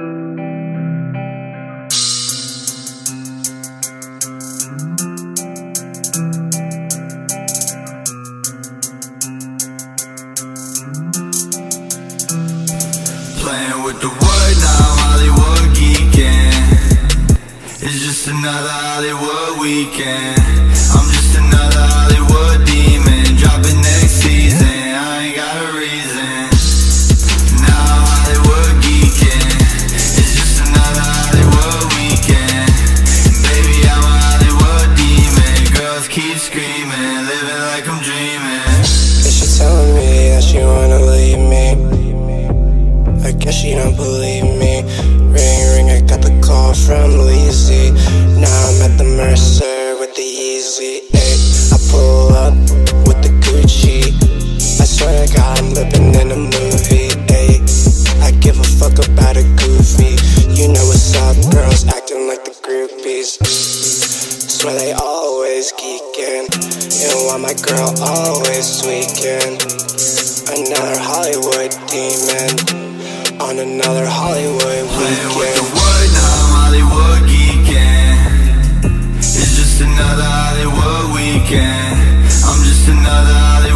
Playing with the word now, Hollywood geeking. It's just another Hollywood weekend. Screaming, living like I'm dreaming. Is she telling me that she wanna leave me? I guess she don't believe me. Ring, ring, I got the call from Lizzie. Now I'm at the Mercer with the I pull up with the Gucci. I swear in a movie. I give a fuck about a goofy. You know girls acting like the groupies. Swear they always geeking. And why my girl always tweaking. Another Hollywood demon. On another Hollywood Playing with the weekend. now I'm Hollywood geeking. It's just another Hollywood weekend. I'm just another Hollywood